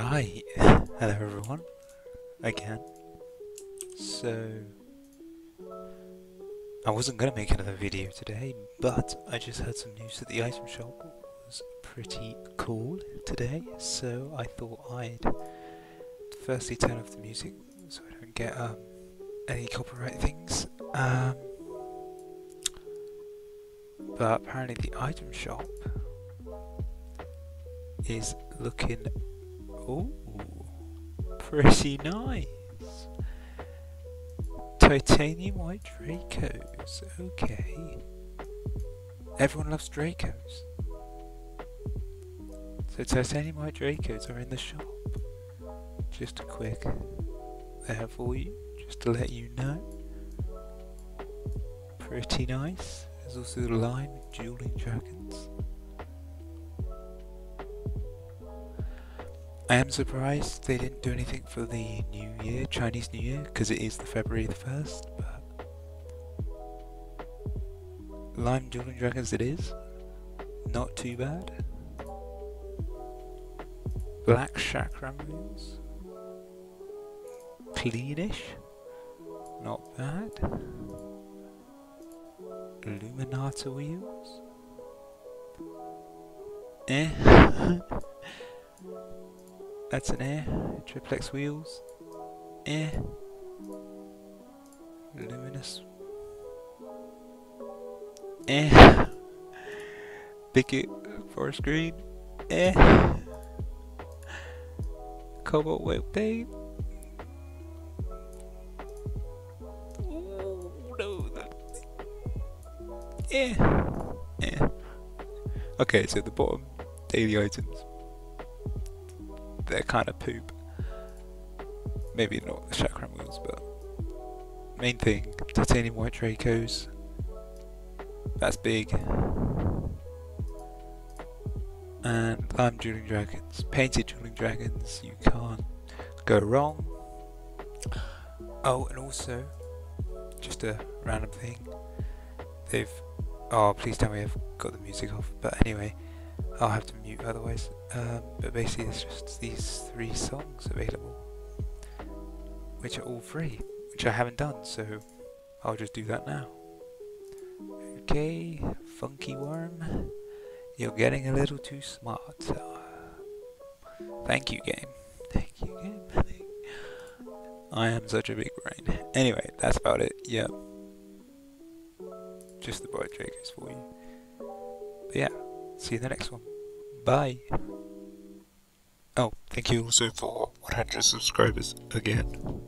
Right, hello everyone, again. So, I wasn't going to make another video today, but I just heard some news that the item shop was pretty cool today, so I thought I'd firstly turn off the music so I don't get um, any copyright things. Um, but apparently the item shop is looking oh pretty nice. Titanium white Dracos, okay. Everyone loves Dracos. So titanium white Dracos are in the shop. Just a quick there for you, just to let you know. Pretty nice. There's also the line with dueling dragons. I am surprised they didn't do anything for the New Year, Chinese New Year, because it is the February the 1st, but... Lime Dueling Dragons it is. Not too bad. Black Chakram wheels. Cleanish. Not bad. Luminata wheels. Eh. That's an air. Triplex wheels. Air. Luminous. Air. Bigot forest green. Air. Cobalt. Ooh, no. Yeah. Yeah. Okay, so the bottom daily items they're kind of poop. Maybe not the chakram wheels, but main thing, titanium white Dracos. That's big. And lime dueling dragons, painted dueling dragons. You can't go wrong. Oh, and also, just a random thing. They've. Oh, please tell me I've got the music off. But anyway, I'll have to mute otherwise. Um, but basically, it's just these three songs available, which are all free, which I haven't done, so I'll just do that now. Okay, Funky Worm, you're getting a little too smart. Thank you, game. Thank you, game. I am such a big brain. Anyway, that's about it. Yep. Just the bright Dracos for you. But yeah. See you in the next one. Bye. Oh, thank you also for 100 subscribers again.